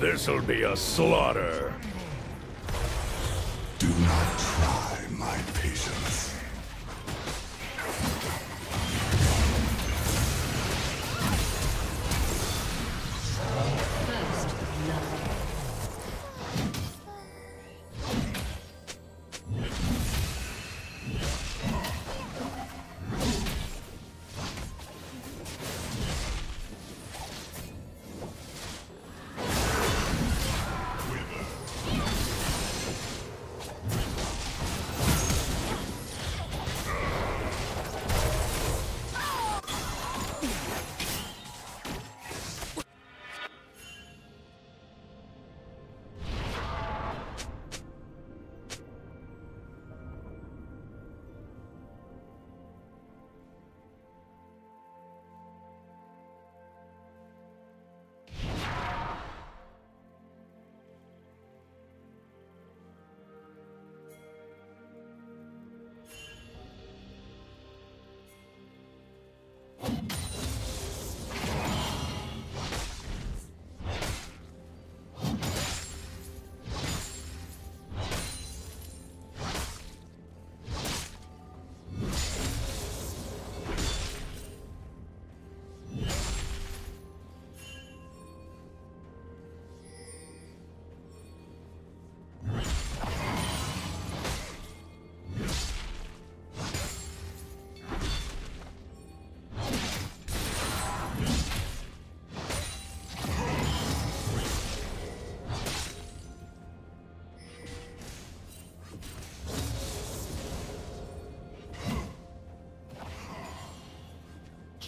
This'll be a slaughter. Do not try my patience.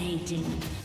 Dominating.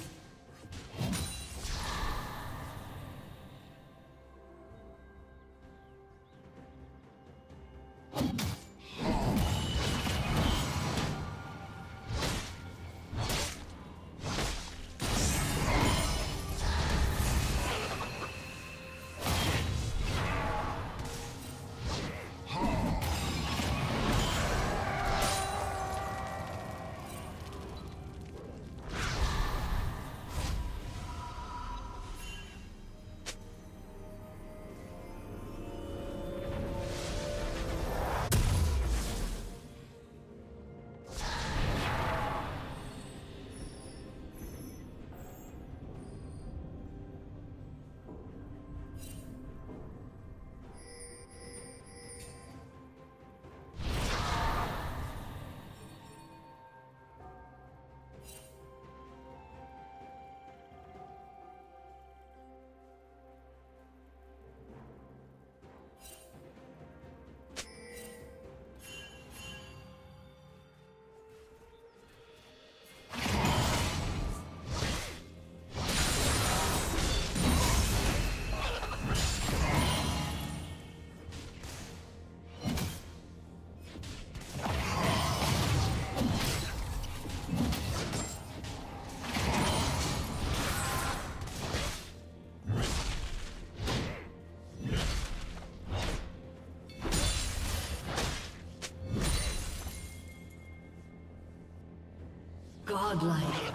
Godlike.